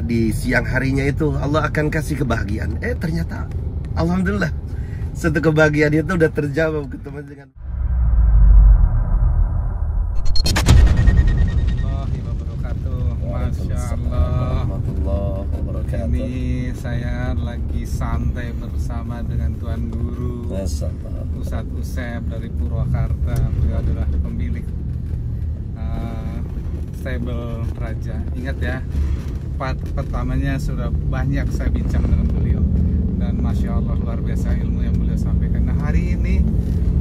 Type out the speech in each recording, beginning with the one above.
di siang harinya itu Allah akan kasih kebahagiaan. Eh ternyata Alhamdulillah satu kebahagiaan itu udah terjawab ketemu dengan Masya Allah. Ini saya lagi santai bersama dengan Tuan Guru. Ustadz Usep dari Purwakarta Beliau adalah pemilik uh, stable Raja Ingat ya pertamanya sudah banyak saya bincang dengan beliau Dan Masya Allah luar biasa ilmu yang beliau sampaikan Nah hari ini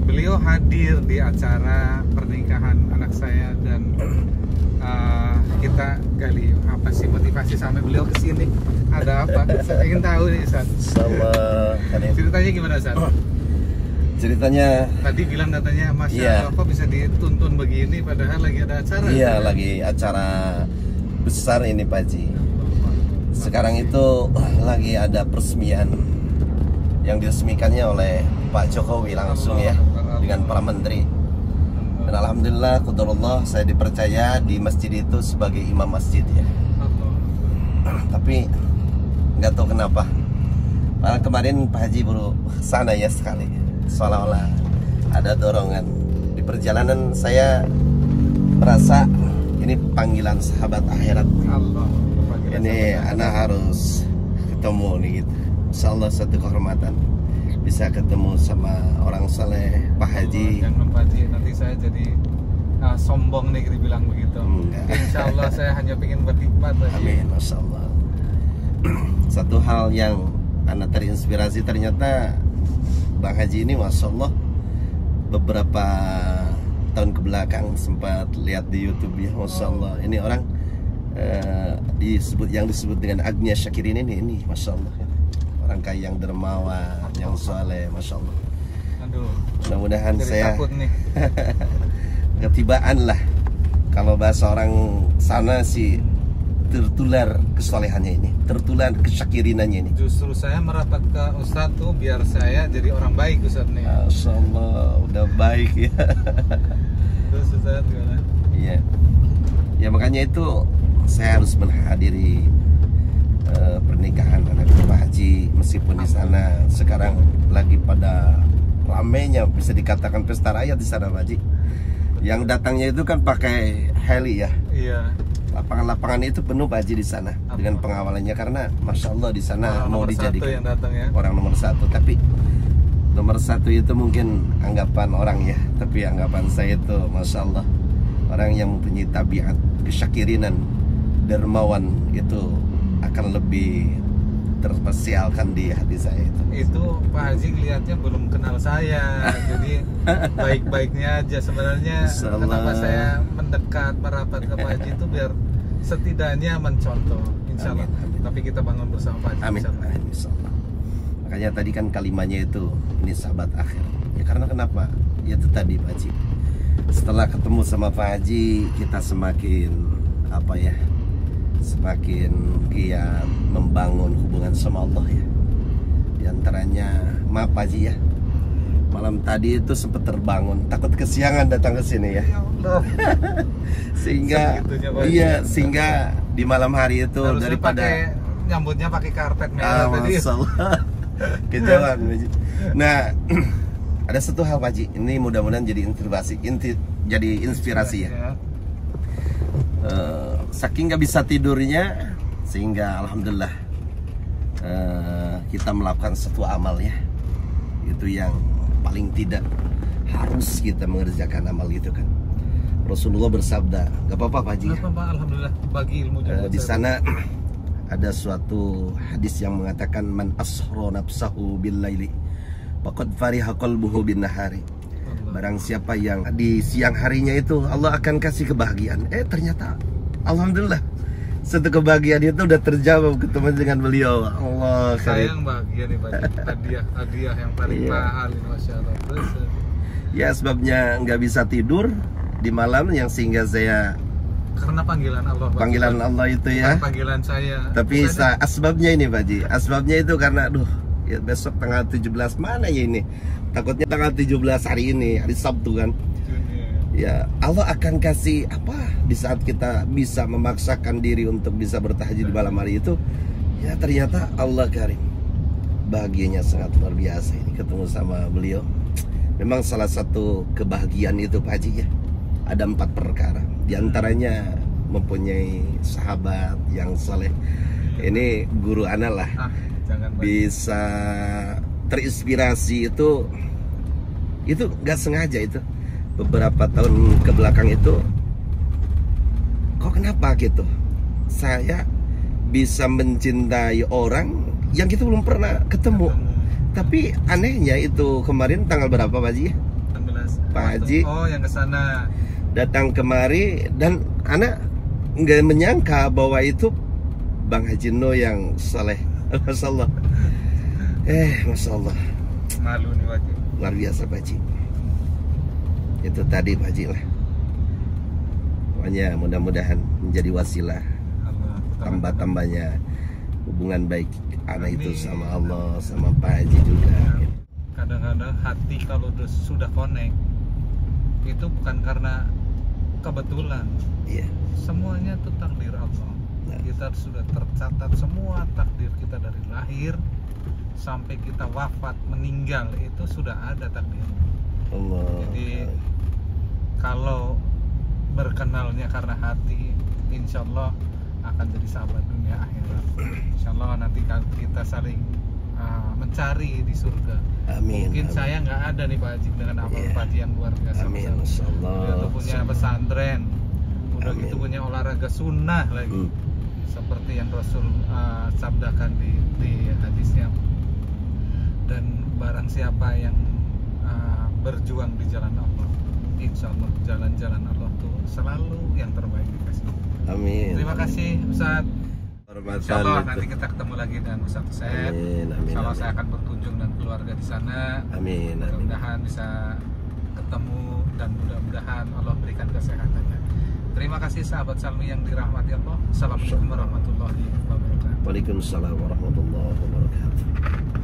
beliau hadir di acara pernikahan anak saya Dan uh, kita gali apa sih motivasi sampai beliau ke sini Ada apa? Saya ingin tahu nih Ustadz Sama kan. Ceritanya gimana Ustadz? ceritanya Tadi bilang katanya Masya Iya. Allah kok bisa dituntun begini padahal lagi ada acara iya lagi acara besar ini Pak Haji. Sekarang itu lagi ada peresmian yang diresmikannya oleh Pak Jokowi langsung ya dengan para menteri. Dan alhamdulillah qadarullah saya dipercaya di masjid itu sebagai imam masjid ya. Tapi nggak tahu kenapa. Malah kemarin Pak Haji baru sana ya sekali. Seolah-olah ada dorongan. Di perjalanan saya merasa ini panggilan sahabat akhirat. Ini anak harus ketemu nih gitu. Insya Allah satu kehormatan bisa ketemu sama orang saleh Pak Haji. Jangan Pak Haji nanti saya jadi ah, sombong nih dibilang begitu Enggak. Insya Allah saya hanya ingin Haji. Amin, masya Allah. Satu hal yang anak terinspirasi ternyata Bang Haji ini, masya Allah, beberapa tahun ke belakang sempat lihat di YouTube ya, masya Allah. Ini orang eh, disebut yang disebut dengan Agnia Syakirin ini, ini, masya Allah. Orang kaya yang dermawan, yang soleh, masya Allah. Mudah-mudahan saya ketibaan lah kalau bahasa orang sana sih tertular kesolehannya ini tertular kesyakirinannya ini Justru saya merapat ke Ustadz tuh biar saya jadi orang baik Ustadz nih Masya Allah udah baik ya Terus Ustadz gimana? Iya ya makanya itu saya harus menghadiri eh, pernikahan anak Pak Haji meskipun di sana sekarang lagi pada ramenya bisa dikatakan pesta rakyat di sana Pak Haji. Yang datangnya itu kan pakai heli ya. Iya. Lapangan-lapangan itu penuh Pak Haji di sana Apa? dengan pengawalannya karena masya Allah di sana Orang mau dijadikan yang datang ya. orang nomor satu. Tapi nomor satu itu mungkin anggapan orang ya. Tapi anggapan saya itu masya Allah orang yang mempunyai tabiat kesyakirinan dermawan itu akan lebih terspesialkan di hati saya itu itu Pak Haji lihatnya belum kenal saya jadi baik-baiknya aja sebenarnya Insyaallah. kenapa saya mendekat merapat ke Pak Haji itu biar setidaknya mencontoh Insya Allah Amin, amin. tapi kita bangun bersama Pak Haji Amin, insya Allah. amin insya Allah. Makanya tadi kan kalimatnya itu ini sahabat akhir. Ya karena kenapa? Ya itu tadi Pak Haji. Setelah ketemu sama Pak Haji, kita semakin apa ya? Semakin giat membangun hubungan sama Allah ya. Di antaranya maaf Pak Haji ya. Malam tadi itu sempat terbangun, takut kesiangan datang ke sini ya. Ya. Sehingga iya, sehingga di malam hari itu Harusnya daripada pakai nyambutnya pakai karpet Ah, merah tadi. Kejauhan Pak Haji. Nah Ada satu hal Pak Haji Ini mudah-mudahan jadi inspirasi inti, Jadi inspirasi ya Eh, Saking nggak bisa tidurnya Sehingga Alhamdulillah eh, Kita melakukan satu amal ya. Itu yang paling tidak Harus kita mengerjakan amal itu kan. Rasulullah bersabda Gak apa-apa Pak Haji? Alhamdulillah bagi ilmu juga di sana ada suatu hadis yang mengatakan man asro nafsahu bil laili faqad fariha qalbuhu bin nahari barang siapa yang di siang harinya itu Allah akan kasih kebahagiaan. Eh ternyata alhamdulillah. Satu kebahagiaan itu udah terjawab ketemu dengan beliau. Allah saya yang bahagia nih Pak. Hadiah hadiah yang paling Iya. mahal ini Masya Allah. Terus ya sebabnya nggak bisa tidur di malam yang sehingga saya karena panggilan Allah Pak. panggilan Bukan- Allah itu bukan ya panggilan saya. Tapi Bukan- sa- asbabnya ini Pak Ji. Asbabnya itu karena aduh ya besok tanggal 17 mana ya ini? Takutnya tanggal 17 hari ini Hari Sabtu kan. Ya Allah akan kasih apa? Di saat kita bisa memaksakan diri untuk bisa bertahajud di malam hari itu ya ternyata Allah karim. Bahagianya sangat luar biasa ini ketemu sama beliau. Memang salah satu kebahagiaan itu Pak Haji ya. Ada empat perkara. Di antaranya mempunyai sahabat yang soleh ini guru anak lah. Ah bisa terinspirasi itu itu nggak sengaja itu beberapa tahun ke belakang itu kok kenapa gitu? Saya bisa mencintai orang yang kita belum pernah ketemu. Tapi anehnya itu kemarin tanggal berapa Pak Haji? 16. Pak Haji. oh yang ke sana. Datang kemari dan anak nggak menyangka bahwa itu Bang Haji No yang saleh. Masya Allah. Eh Masya Allah. Malu nih Pak Haji. luar biasa Pak Haji itu tadi Pak Haji lah. Pokoknya mudah-mudahan menjadi wasilah tambah-tambahnya hubungan baik anak itu sama Allah sama Pak Haji juga. Kadang-kadang hati kalau udah sudah connect itu bukan karena kebetulan. Iya. Semuanya itu takdir Allah. Nah. kita sudah tercatat semua takdir kita dari lahir sampai kita wafat meninggal itu sudah ada takdir Allah. Jadi, kalau berkenalnya karena hati insya Allah akan jadi sahabat dunia akhirat insya Allah nanti kita saling uh, mencari di surga amin mungkin amin. saya nggak ada nih Pak Haji dengan amal Iya. Pak Haji yang luar biasa amin besar. Allah udah punya pesantren udah Amin. gitu punya olahraga sunnah lagi Hmm. seperti yang Rasul uh, sabdakan di, di hadisnya dan barang siapa yang uh, berjuang di jalan Allah insya Allah jalan-jalan Allah tuh selalu yang terbaik dikasih amin. Terima kasih Ustaz. Insya Allah nanti kita ketemu lagi dengan Ustaz Hussein. Amin amin Insya Allah amin. saya akan berkunjung dan keluarga di sana. Amin amin. Mudah-mudahan bisa ketemu dan mudah-mudahan Allah berikan kesehatannya. Terima kasih sahabat Salmi yang dirahmati Allah. Assalamualaikum warahmatullahi wabarakatuh. Waalaikumsalam warahmatullahi wabarakatuh